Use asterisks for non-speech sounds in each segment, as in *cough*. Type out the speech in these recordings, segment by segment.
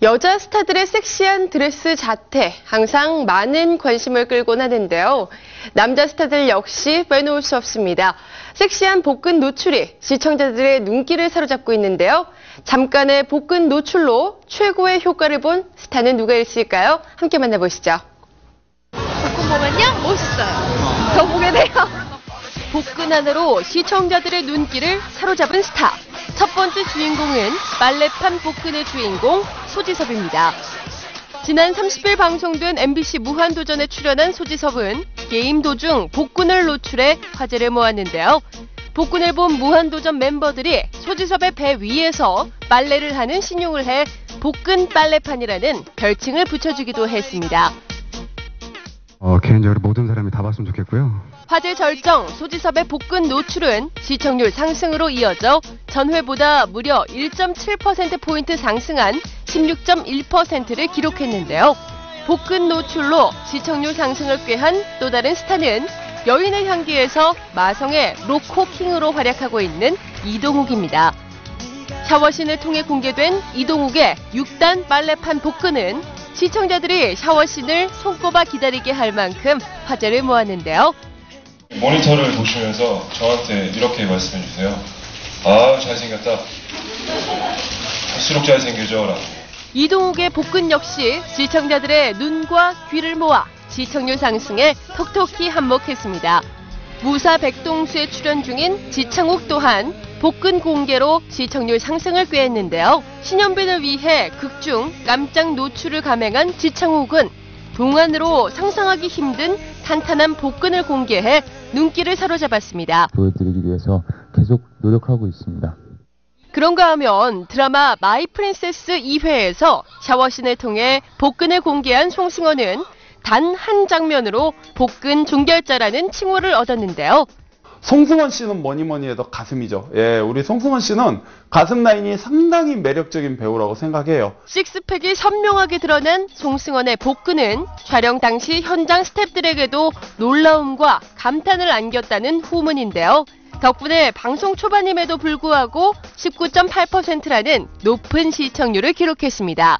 여자 스타들의 섹시한 드레스 자태 항상 많은 관심을 끌곤 하는데요. 남자 스타들 역시 빼놓을 수 없습니다. 섹시한 복근 노출이 시청자들의 눈길을 사로잡고 있는데요. 잠깐의 복근 노출로 최고의 효과를 본 스타는 누가 있을까요? 함께 만나보시죠. 복근 보면요 멋있어요. 더 보게 돼요. 복근 하나로 시청자들의 눈길을 사로잡은 스타. 첫 번째 주인공은 빨래판 복근의 주인공 소지섭입니다. 지난 30일 방송된 MBC 무한도전에 출연한 소지섭은 게임 도중 복근을 노출해 화제를 모았는데요. 복근을 본 무한도전 멤버들이 소지섭의 배 위에서 빨래를 하는 신용을 해 복근 빨래판이라는 별칭을 붙여주기도 했습니다. 어, 개인적으로 모든 사람이 다 봤으면 좋겠고요. 화제 절정 소지섭의 복근 노출은 시청률 상승으로 이어져 전회보다 무려 1.7%포인트 상승한 16.1%를 기록했는데요. 복근 노출로 시청률 상승을 꾀한 또 다른 스타는 여인의 향기에서 마성의 로코킹으로 활약하고 있는 이동욱입니다. 샤워신을 통해 공개된 이동욱의 6단 빨래판 복근은 시청자들이 샤워신을 손꼽아 기다리게 할 만큼 화제를 모았는데요. 모니터를 보시면서 저한테 이렇게 말씀해 주세요. 아, 잘생겼다. 할수록 잘생겨져. 라고. 이동욱의 복근 역시 시청자들의 눈과 귀를 모아 시청률 상승에 톡톡히 한몫했습니다. 무사 백동수에 출연 중인 지창욱 또한 복근 공개로 시청률 상승을 꾀했는데요. 신현빈을 위해 극중 깜짝 노출을 감행한 지창욱은 동안으로 상상하기 힘든 탄탄한 복근을 공개해 눈길을 사로잡았습니다. 보여드리기 위해서 계속 노력하고 있습니다. 그런가 하면 드라마 마이 프린세스 2회에서 샤워신을 통해 복근을 공개한 송승헌은 단 한 장면으로 복근 종결자라는 칭호를 얻었는데요. 송승헌 씨는 뭐니 뭐니 해도 가슴이죠. 예, 우리 송승헌 씨는 가슴 라인이 상당히 매력적인 배우라고 생각해요. 식스팩이 선명하게 드러난 송승헌의 복근은 촬영 당시 현장 스탭들에게도 놀라움과 감탄을 안겼다는 후문인데요. 덕분에 방송 초반임에도 불구하고 19.8%라는 높은 시청률을 기록했습니다.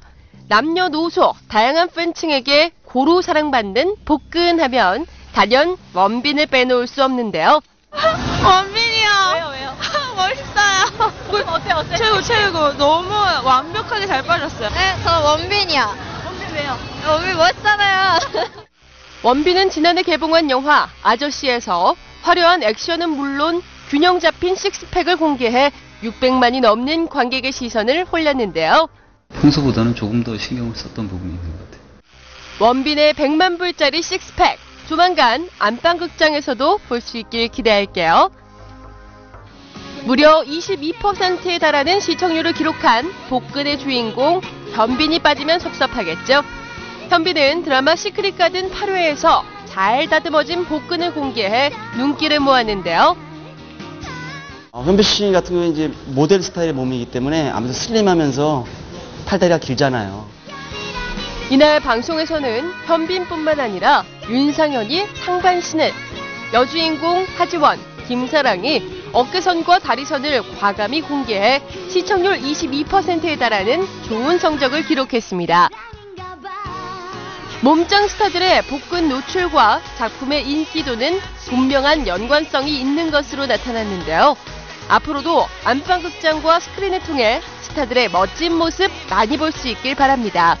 남녀노소 다양한 팬층에게 고루 사랑받는 복근하면 단연 원빈을 빼놓을 수 없는데요. *laughs* 원빈이요. 왜요 왜요? *laughs* 멋있어요. *laughs* 어때 어때? 최고 최고 너무 완벽하게 잘 빠졌어요. 네, 저 원빈이요. 원빈 왜요? 원빈 멋있잖아요. 원빈은 지난해 개봉한 영화 아저씨에서 화려한 액션은 물론 균형 잡힌 식스팩을 공개해 600만이 넘는 관객의 시선을 홀렸는데요. 평소보다는 조금 더 신경을 썼던 부분이 있는 것 같아요. 원빈의 100만 불짜리 식스팩 조만간 안방극장에서도 볼 수 있길 기대할게요. 무려 22%에 달하는 시청률을 기록한 복근의 주인공 현빈이 빠지면 섭섭하겠죠. 현빈은 드라마 시크릿 가든 8회에서 잘 다듬어진 복근을 공개해 눈길을 모았는데요. 어, 현빈 씨 같은 경우에 이제 모델 스타일의 몸이기 때문에 아무래도 슬림하면서 팔다리가 길잖아요. 이날 방송에서는 현빈뿐만 아니라 윤상현이 상반신을, 여주인공 하지원, 김사랑이 어깨선과 다리선을 과감히 공개해 시청률 22%에 달하는 좋은 성적을 기록했습니다. 몸짱 스타들의 복근 노출과 작품의 인기도는 분명한 연관성이 있는 것으로 나타났는데요. 앞으로도 안방극장과 스크린을 통해 스타들의 멋진 모습 많이 볼 수 있길 바랍니다.